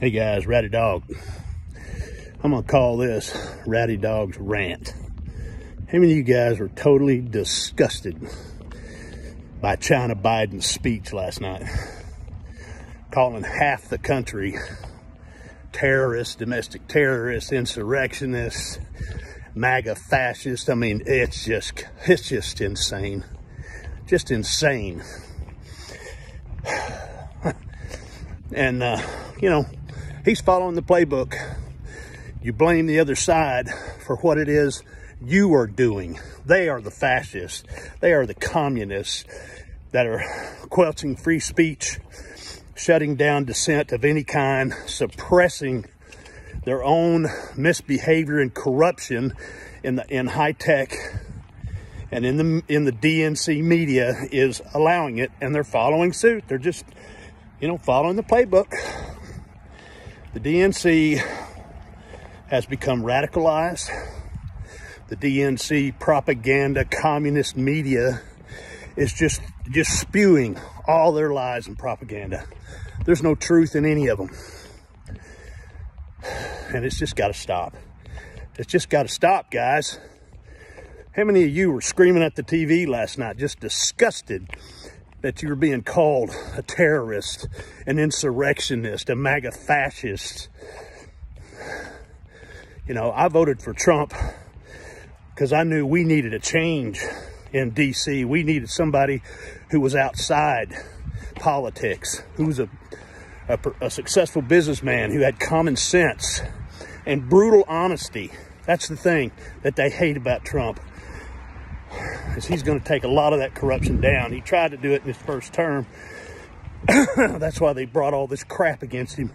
Hey guys, RowdyDawg. I'm gonna call this RowdyDawg's rant. How many of you guys were totally disgusted by China Biden's speech last night? Calling half the country terrorists, domestic terrorists, insurrectionists, MAGA fascists. I mean, it's just, it's just insane. Just insane. and, uh, you know, he's following the playbook. You blame the other side for what it is you are doing. They are the fascists. They are the communists that are quelching free speech, shutting down dissent of any kind, suppressing their own misbehavior and corruption in the in high tech and in the in the DNC media is allowing it and they're following suit. They're just you know following the playbook. The DNC has become radicalized. The DNC propaganda, communist media is just, just spewing all their lies and propaganda. There's no truth in any of them. And it's just got to stop. It's just got to stop, guys. How many of you were screaming at the TV last night, just disgusted that you were being called a terrorist, an insurrectionist, a MAGA fascist. You know, I voted for Trump because I knew we needed a change in DC. We needed somebody who was outside politics, who was a, a, a successful businessman, who had common sense and brutal honesty. That's the thing that they hate about Trump is he's going to take a lot of that corruption down. He tried to do it in his first term. That's why they brought all this crap against him.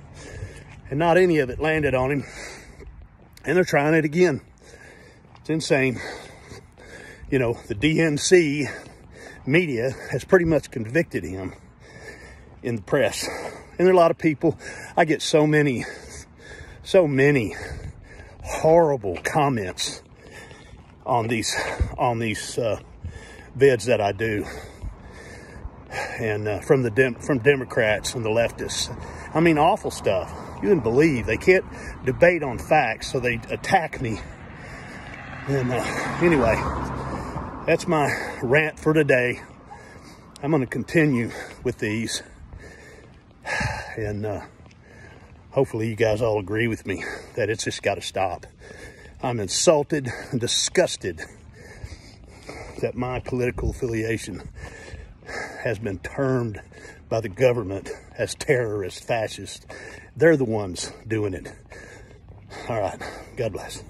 And not any of it landed on him. And they're trying it again. It's insane. You know, the DNC media has pretty much convicted him in the press. And there are a lot of people, I get so many, so many horrible comments on these on these uh, vids that I do, and uh, from the Dem- from Democrats and the leftists. I mean, awful stuff. You wouldn't believe they can't debate on facts, so they attack me. And uh, anyway, that's my rant for today. I'm going to continue with these, and uh, hopefully, you guys all agree with me that it's just got to stop. I'm insulted and disgusted that my political affiliation has been termed by the government as terrorist, fascist. They're the ones doing it. All right. God bless.